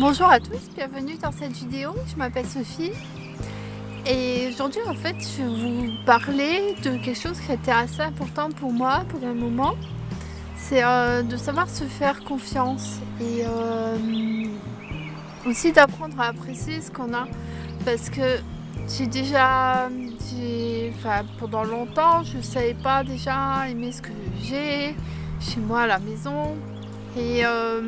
Bonjour à tous, bienvenue dans cette vidéo, je m'appelle Sophie. Et aujourd'hui en fait je vais vous parler de quelque chose qui été assez important pour moi pour un moment. C'est euh, de savoir se faire confiance et euh, aussi d'apprendre à apprécier ce qu'on a. Parce que j'ai déjà enfin, pendant longtemps je ne savais pas déjà aimer ce que j'ai chez moi à la maison. Et euh,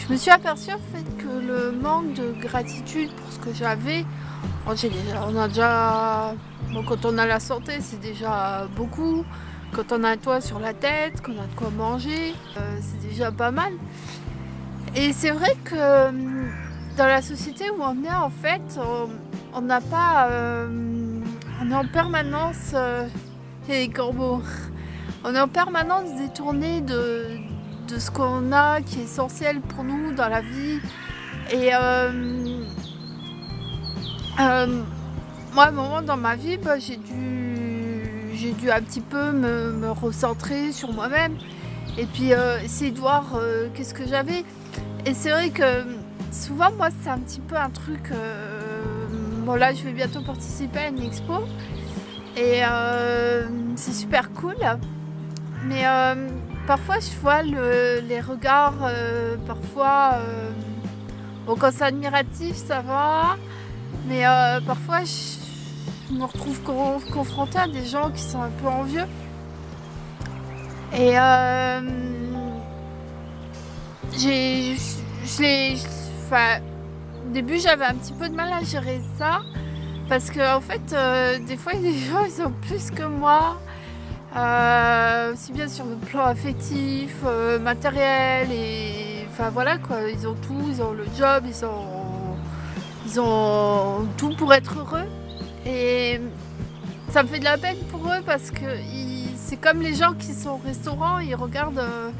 je me suis aperçue en fait que le manque de gratitude pour ce que j'avais, on a déjà, quand on a la santé, c'est déjà beaucoup. Quand on a un toit sur la tête, qu'on a de quoi manger, euh, c'est déjà pas mal. Et c'est vrai que euh, dans la société où on est, en fait, on n'a pas. Euh, on est en permanence. les corbeaux. On est en permanence détourné de, de ce qu'on a qui est essentiel pour nous dans la vie. Et euh, euh, moi, à un moment dans ma vie, bah, j'ai dû, j'ai dû un petit peu me, recentrer sur moi-même et puis euh, essayer de voir qu'est-ce que j'avais. Et c'est vrai que souvent, moi, c'est un petit peu un truc. bon, là, je vais bientôt participer à une expo et c'est super cool. Mais parfois je vois les regards, euh, parfois, euh, bon, quand c'est admiratif ça va, mais euh, parfois je, me retrouve confrontée à des gens qui sont un peu envieux. Et j'ai, enfin, au début j'avais un petit peu de mal à gérer ça parce que en fait des fois les gens ils ont plus que moi euh, aussi bien sur le plan affectif, euh, matériel et enfin voilà quoi, ils ont tout, ils ont le job, ils ont ils ont tout pour être heureux et ça me fait de la peine pour eux parce que c'est comme les gens qui sont au restaurant, ils regardent euh,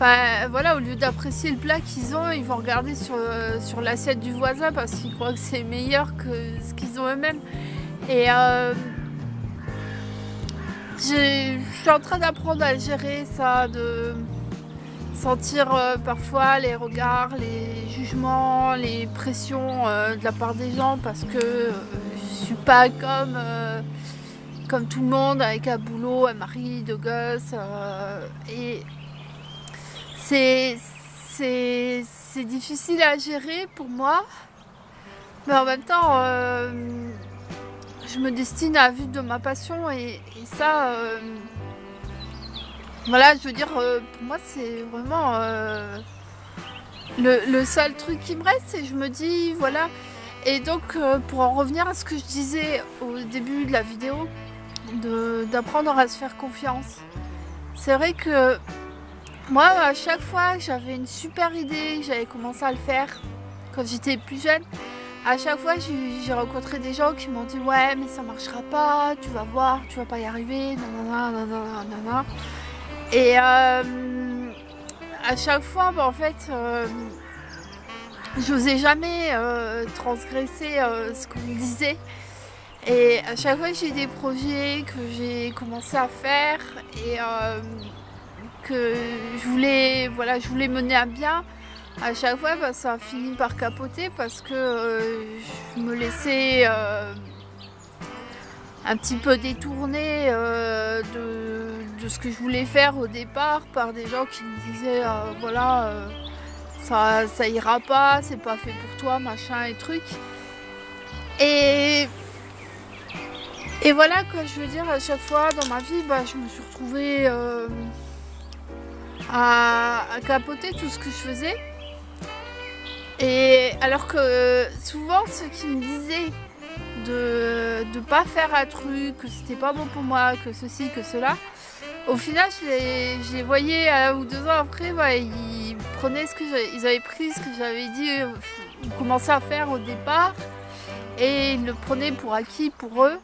Enfin voilà, au lieu d'apprécier le plat qu'ils ont, ils vont regarder sur, sur l'assiette du voisin parce qu'ils croient que c'est meilleur que ce qu'ils ont eux-mêmes. Et je suis en train d'apprendre à gérer ça, de sentir euh, parfois les regards, les jugements, les pressions euh, de la part des gens parce que euh, je suis pas comme, comme tout le monde avec un boulot, un mari, deux gosses. et c'est difficile à gérer pour moi. Mais en même temps, je me destine à vivre de ma passion et, ça, euh, voilà, je veux dire, euh, pour moi c'est vraiment euh, le, seul truc qui me reste et je me dis, voilà. Et donc pour en revenir à ce que je disais au début de la vidéo, d'apprendre à se faire confiance. C'est vrai que moi, à chaque fois j'avais une super idée, j'avais commencé à le faire quand j'étais plus jeune, à chaque fois, j'ai rencontré des gens qui m'ont dit Ouais, mais ça marchera pas, tu vas voir, tu vas pas y arriver, nanana, nanana, Et euh, à chaque fois, bah, en fait, euh, je n'osais jamais euh, transgresser ce qu'on me disait. Et à chaque fois, j'ai des projets que j'ai commencé à faire et que je voulais, voilà, je voulais mener à bien à chaque fois bah, ça a fini par capoter parce que euh, je me laissais euh, un petit peu détourner euh, de, ce que je voulais faire au départ par des gens qui me disaient voilà ça, ça ira pas, c'est pas fait pour toi, machin et truc. Et, et voilà quoi je veux dire à chaque fois dans ma vie bah, je me suis retrouvée à capoter tout ce que je faisais. Et alors que souvent ceux qui me disaient de ne pas faire un truc, que c'était pas bon pour moi, que ceci, que cela, au final je les, voyais un ou deux ans après, ils prenaient ce que ils avaient pris ce que j'avais dit, ils commençaient à faire au départ et ils le prenaient pour acquis pour eux.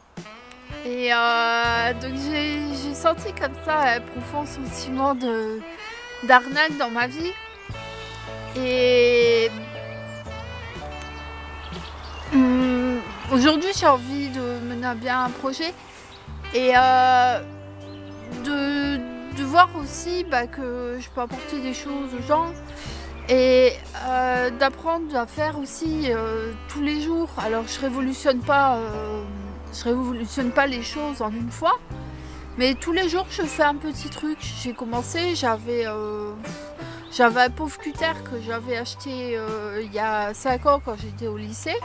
Et euh, donc j'ai senti comme ça un profond sentiment d'arnaque dans ma vie. Et aujourd'hui, j'ai envie de mener à bien un projet et euh, de, voir aussi bah, que je peux apporter des choses aux gens et euh, d'apprendre à faire aussi euh, tous les jours. Alors je révolutionne pas, je révolutionne pas les choses en une fois, mais tous les jours je fais un petit truc. J'ai commencé, j'avais j'avais un pauvre cutter que j'avais acheté il y a 5 ans quand j'étais au lycée.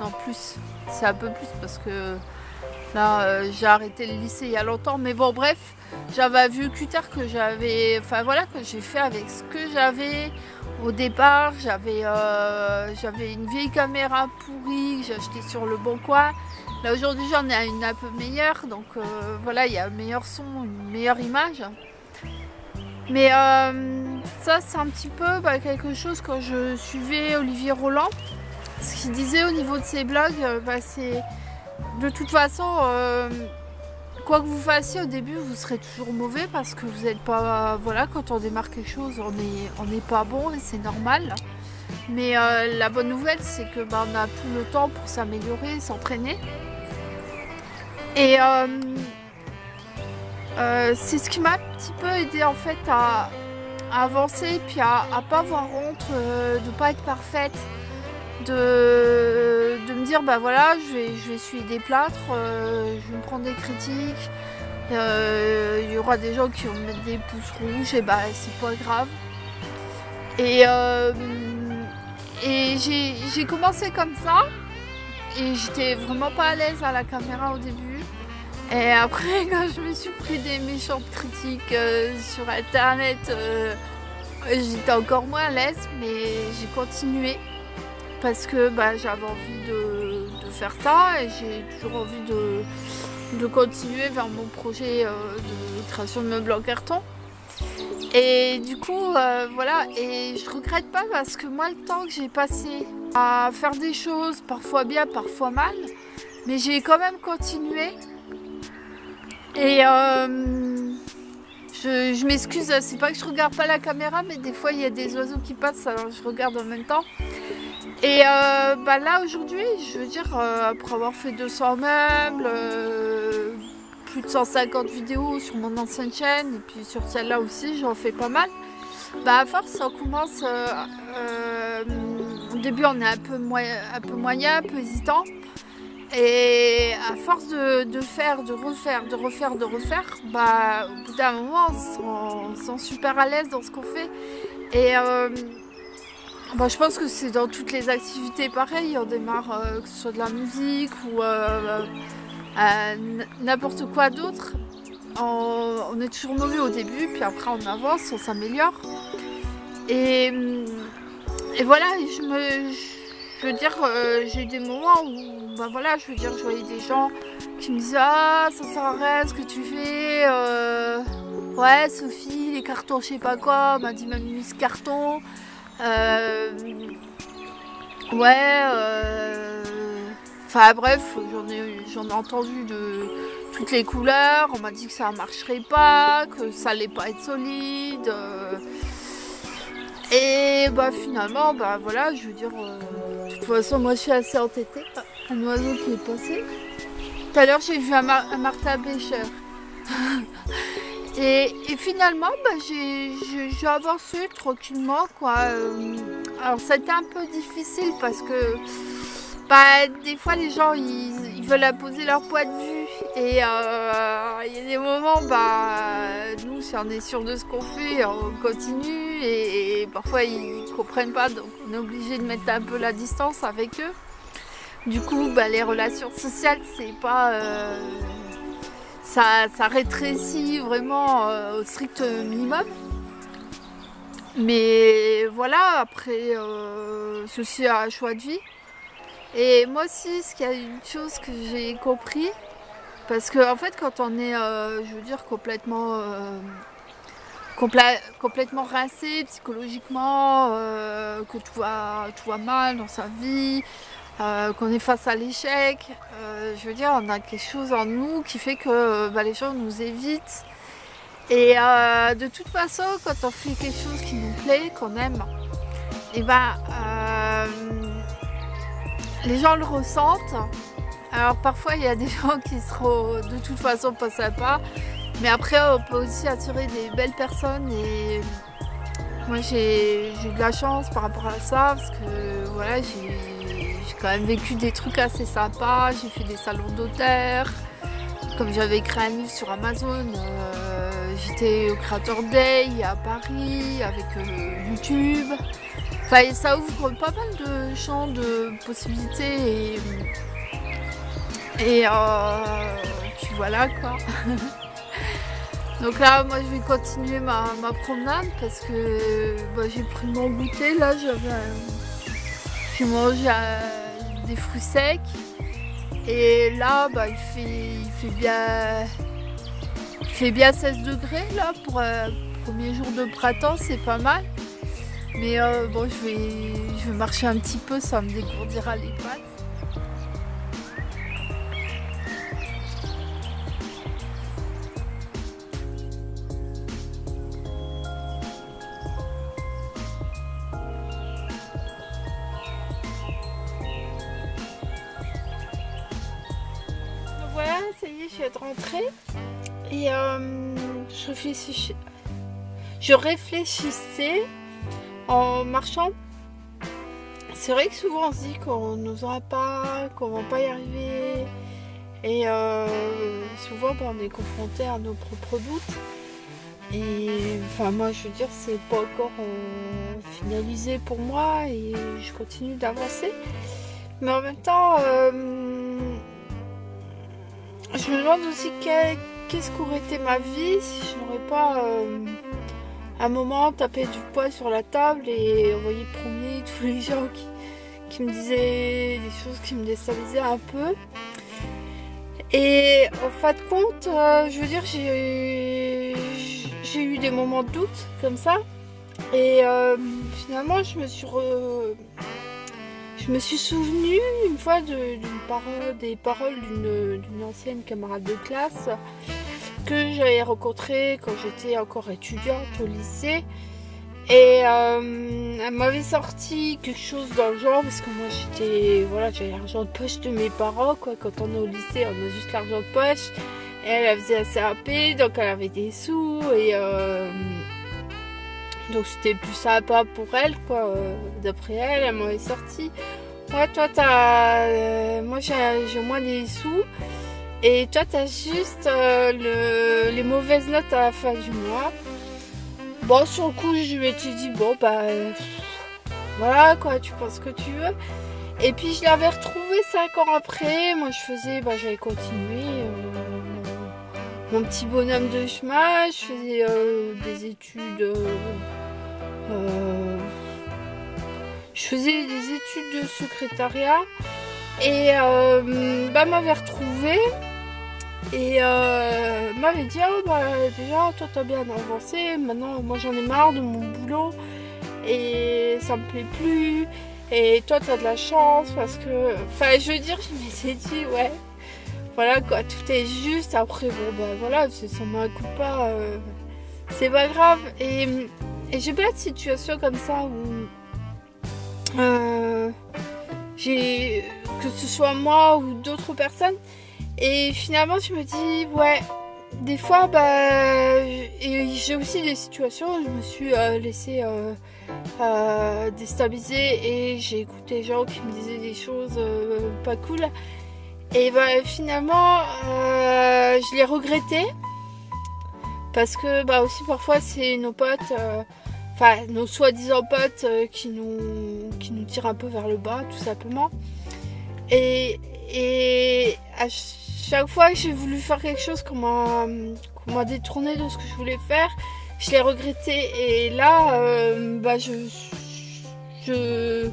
En plus, c'est un peu plus parce que là j'ai arrêté le lycée il y a longtemps, mais bon bref. J'avais vu cutter que j'avais, enfin voilà, que j'ai fait avec ce que j'avais. Au départ, j'avais euh, une vieille caméra pourrie que j'ai achetée sur le bon coin. Là aujourd'hui, j'en ai une un peu meilleure, donc euh, voilà, il y a un meilleur son, une meilleure image. Mais euh, ça, c'est un petit peu bah, quelque chose quand je suivais Olivier Roland. Ce qu'il disait au niveau de ses blogs, bah, c'est de toute façon quoi que vous fassiez au début, vous serez toujours mauvais parce que vous n'êtes pas. Voilà, quand on démarre quelque chose, on n'est pas bon et c'est normal. Mais euh, la bonne nouvelle, c'est que bah, on a tout le temps pour s'améliorer, s'entraîner. Et euh, euh, c'est ce qui m'a un petit peu aidé en fait à, avancer puis à, à pas avoir honte de pas être parfaite de, me dire bah voilà je vais, je vais essuyer des plâtres, euh, je vais me prendre des critiques, euh, il y aura des gens qui vont me mettre des pouces rouges et bah c'est pas grave. Et, euh, et j'ai commencé comme ça et j'étais vraiment pas à l'aise à la caméra au début. Et après quand je me suis pris des méchantes critiques sur internet, j'étais encore moins à l'aise mais j'ai continué parce que bah, j'avais envie de, faire ça et j'ai toujours envie de, continuer vers mon projet euh, de création de meubles en carton. Et du coup, euh, voilà, et je regrette pas parce que moi, le temps que j'ai passé à faire des choses, parfois bien, parfois mal, mais j'ai quand même continué. Et euh, je, je m'excuse, c'est pas que je regarde pas la caméra, mais des fois il y a des oiseaux qui passent, alors je regarde en même temps. Et euh, bah là aujourd'hui, je veux dire, euh, après avoir fait 200 meubles, euh, plus de 150 vidéos sur mon ancienne chaîne, et puis sur celle-là aussi, j'en fais pas mal. Bah à force, on commence. au début, on est un peu, moyen, un peu moyen, un peu hésitant. Et à force de, faire, de refaire, de refaire, de refaire, bah au bout d'un moment, on se sent super à l'aise dans ce qu'on fait. Et bah, je pense que c'est dans toutes les activités pareil, on démarre euh, que ce soit de la musique ou euh, euh, n'importe quoi d'autre. On, est toujours mauvais au début, puis après on avance, on s'améliore. Et, voilà, je veux dire, j'ai eu des moments où, bah voilà, je veux dire, je voyais des gens qui me disaient Ah, ça sert à rien ce que tu fais. ouais, Sophie, les cartons, je sais pas quoi, m'a dit même Miss Carton. Euh, ouais. Euh, enfin bref, j'en ai, j'en ai entendu de toutes les couleurs. On m'a dit que ça marcherait pas, que ça allait pas être solide. Euh. et bah finalement, bah voilà, je veux dire, de toute façon, moi je suis assez entêtée. Un oiseau qui est passé. Tout à l'heure, j'ai vu un, martin pêcheur. Et, finalement, bah, j'ai avancé tranquillement. Quoi. Euh, alors, c'était un peu difficile parce que bah, des fois, les gens ils, veulent imposer leur point de vue. Et euh, il y a des moments, bah, nous, si on est sûr de ce qu'on fait, on continue. Et, parfois, ils ne comprennent pas. Donc, on est obligé de mettre un peu la distance avec eux. Du coup, les relations sociales, c'est pas. Euh, ça, rétrécit vraiment euh, au strict minimum. Mais voilà, après, euh, ceci a un choix de vie. Et moi aussi, ce qu'il y a une chose que j'ai compris, parce qu'en en fait, quand on est, euh, je veux dire, complètement, complètement rincé psychologiquement, que tout va, tout va mal dans sa vie, euh, qu'on est face à l'échec. Euh, je veux dire, on a quelque chose en nous qui fait que bah, les gens nous évitent. Et euh, de toute façon, quand on fait quelque chose qui nous plaît, qu'on aime, et eh ben les gens le ressentent. Alors parfois il y a des gens qui seront de toute façon pas sympas, mais après on peut aussi attirer des belles personnes et moi j'ai eu de la chance par rapport à ça parce que voilà, j'ai quand même vécu des trucs assez sympas. J'ai fait des salons d'auteur. Comme j'avais écrit un livre sur Amazon, euh, j'étais au Creator Day à Paris avec euh, YouTube. Enfin, ça ouvre pas mal de champs de possibilités et, et euh, puis voilà quoi. Donc là, moi, je vais continuer ma, promenade parce que bah, j'ai pris mon goûter. Là, j'avais, j'ai mangé euh, des fruits secs. Et là, bah, il, fait, bien, il fait bien 16 degrés là pour un premier jour de printemps, c'est pas mal. Mais euh, bon, je vais, je vais marcher un petit peu, ça me dégourdira les pattes. Je réfléchissais en marchant. C'est vrai que souvent on se dit qu'on n'osera pas, qu'on va pas y arriver. Et euh, souvent bah, on est confronté à nos propres doutes. Et enfin moi je veux dire c'est pas encore euh, finalisé pour moi et je continue d'avancer. Mais en même temps je me demande aussi qu'est-ce qu'aurait été ma vie si je n'aurais pas euh, un moment tapé du poids sur la table et envoyé promener tous les gens qui, me disaient des choses qui me déstabilisaient un peu? Et en fin de compte, euh, je veux dire, j'ai eu des moments de doute comme ça. Et euh, finalement, je me suis je me suis souvenu une fois de, parole, des paroles d'une ancienne camarade de classe que j'avais rencontrée quand j'étais encore étudiante au lycée. Et euh, elle m'avait sorti quelque chose dans le genre, parce que moi j'étais, voilà, j'avais l'argent de poche de mes parents, quoi. Quand on est au lycée, on a juste l'argent de poche. Et elle, faisait un CAP, donc elle avait des sous, et euh, donc c'était plus sympa pour elle, quoi. Euh, d'après elle, elle m'avait sorti. Ouais, toi, t'as. Euh, moi, j'ai moins des sous. Et toi, t'as juste euh, les mauvaises notes à la fin du mois. Bon, sur le coup, je m'étais dit, bon, bah. voilà, quoi, tu penses que tu veux. Et puis, je l'avais retrouvé 5 ans après. Moi, je faisais. Bah, j'avais continué. mon, petit bonhomme de chemin. Je faisais des études je faisais des études de secrétariat et euh, bah, m'avait retrouvé et euh, m'avait dit oh, bah, déjà toi t'as bien avancé maintenant moi j'en ai marre de mon boulot et ça me plaît plus et toi t'as de la chance parce que enfin je veux dire je me suis dit ouais voilà quoi tout est juste après bon bah voilà ça m'en coupe pas euh, c'est pas grave et, et j'ai plein de situations comme ça où euh, j'ai que ce soit moi ou d'autres personnes. Et finalement, je me dis, ouais, des fois, bah, j'ai aussi des situations où je me suis euh, laissée euh, déstabiliser et j'ai écouté des gens qui me disaient des choses pas cool. Et bah, finalement, je l'ai regretté parce que bah aussi parfois c'est nos potes enfin nos soi-disant potes euh, qui, nous, qui nous tirent un peu vers le bas tout simplement. Et, et chaque fois que j'ai voulu faire quelque chose qu'on m'a détourné de ce que je voulais faire, je l'ai regretté. Et là, euh, bah je, je,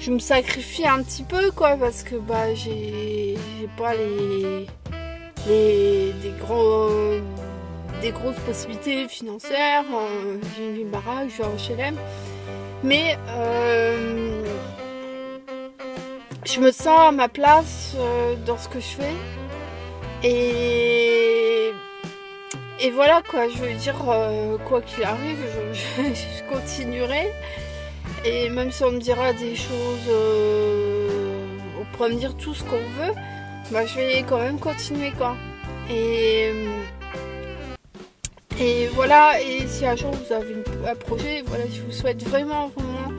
je, me sacrifie un petit peu quoi parce que bah j'ai pas les, les des des grosses possibilités financières. Euh, j'ai une baraque, je vais HLM. Mais euh, je me sens à ma place dans ce que je fais. Et, et voilà quoi, je veux dire, quoi qu'il arrive, je, continuerai. Et même si on me dira des choses, on pourra me dire tout ce qu'on veut, bah, je vais quand même continuer quoi. Et et voilà, et si un jour vous avez un projet, voilà, je vous souhaite vraiment, vraiment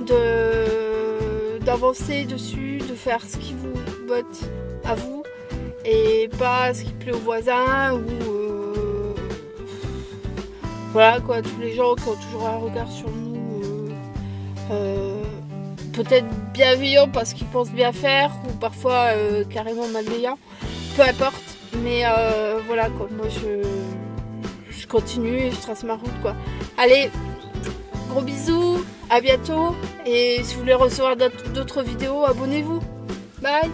de d'avancer dessus, de faire ce qui vous botte à vous et pas ce qui plaît aux voisins ou euh, voilà quoi, tous les gens qui ont toujours un regard sur nous. euh, euh, peut-être bienveillant parce qu'ils pensent bien faire ou parfois euh, carrément malveillant, peu importe. Mais voilà quoi, moi je, je continue et je trace ma route quoi. Allez, gros bisous, à bientôt et si vous voulez recevoir d'autres vidéos, abonnez-vous. Bye